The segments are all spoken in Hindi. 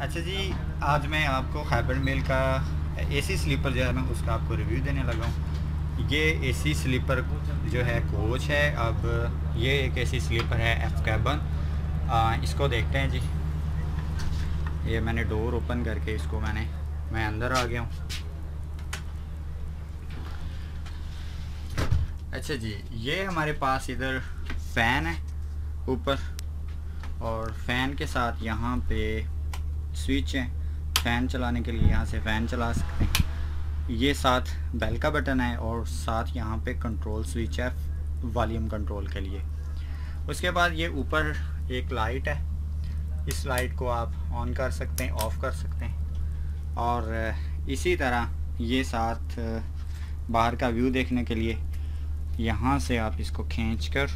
अच्छा जी, आज मैं आपको खैबर मेल का एसी स्लीपर जो है ना, उसका आपको रिव्यू देने लगा हूँ। ये एसी स्लीपर जो है कोच है। अब ये एक एसी स्लीपर है एफ़ कैबन इसको देखते हैं जी। ये मैंने डोर ओपन करके इसको मैंने, मैं अंदर आ गया हूँ। अच्छा जी, ये हमारे पास इधर फ़ैन है, ऊपर। और फ़ैन के साथ यहाँ पे स्विच है, फ़ैन चलाने के लिए यहाँ से फ़ैन चला सकते हैं। ये साथ बेल का बटन है और साथ यहाँ पे कंट्रोल स्विच है वॉल्यूम कंट्रोल के लिए। उसके बाद ये ऊपर एक लाइट है। इस लाइट को आप ऑन कर सकते हैं ऑफ़ कर सकते हैं। और इसी तरह ये साथ बाहर का व्यू देखने के लिए यहाँ से आप इसको खींच कर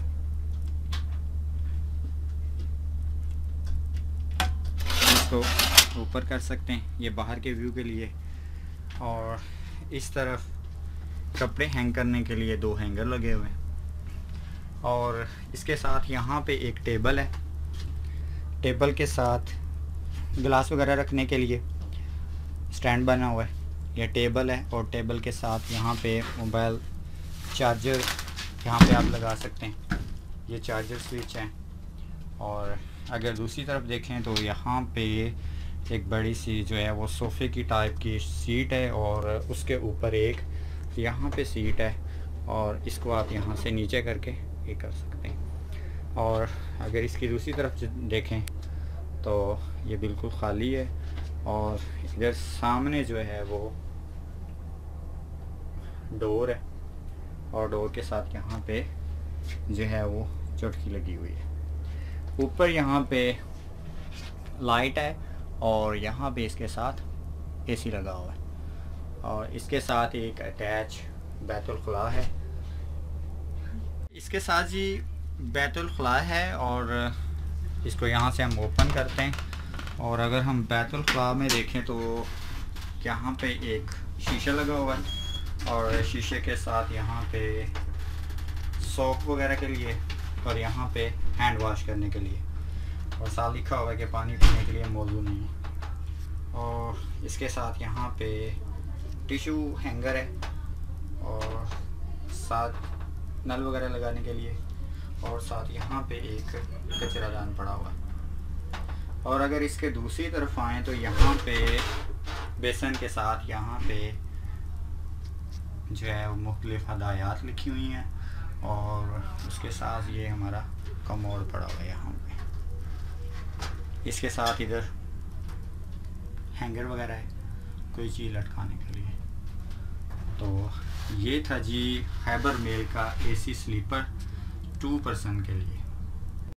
इसको ऊपर कर सकते हैं, ये बाहर के व्यू के लिए। और इस तरफ़ कपड़े हैंग करने के लिए दो हैंगर लगे हुए हैं। और इसके साथ यहाँ पे एक टेबल है। टेबल के साथ गिलास वगैरह रखने के लिए स्टैंड बना हुआ है। यह टेबल है और टेबल के साथ यहाँ पे मोबाइल चार्जर यहाँ पे आप लगा सकते हैं। ये चार्जर स्विच है और अगर दूसरी तरफ़ देखें तो यहाँ पे एक बड़ी सी जो है वो सोफ़े की टाइप की सीट है और उसके ऊपर एक यहाँ पे सीट है और इसको आप यहाँ से नीचे करके ये कर सकते हैं। और अगर इसकी दूसरी तरफ़ देखें तो ये बिल्कुल ख़ाली है और इधर सामने जो है वो डोर है और डोर के साथ यहाँ पे जो है वो चुटकी लगी हुई है। ऊपर यहाँ पे लाइट है और यहाँ पे इसके साथ एसी लगा हुआ है। और इसके साथ एक अटैच बैतुलखला है। इसके साथ जी बैतुलखला है और इसको यहाँ से हम ओपन करते हैं। और अगर हम बैतुलखला में देखें तो यहाँ पे एक शीशा लगा हुआ है। और शीशे के साथ यहाँ पे सोप वगैरह के लिए और यहाँ पे हैंड वॉश करने के लिए। और साथ लिखा हुआ है कि पानी पीने के लिए मौजूद नहीं है। और इसके साथ यहाँ पे टिशू हैंगर है और साथ नल वगैरह लगाने के लिए और साथ यहाँ पे एक कचरा दान पड़ा हुआ है। और अगर इसके दूसरी तरफ़ आएँ तो यहाँ पे बेसन के साथ यहाँ पे जो है वो मुख्तलिफ़ हदायात लिखी हुई हैं। उसके साथ ये हमारा कमोड पड़ा हुआ है यहाँ पे। इसके साथ इधर हैंगर वगैरह है, कोई चीज़ लटकाने के लिए। तो ये था जी हैबर मेल का एसी स्लीपर टू पर्सन के लिए।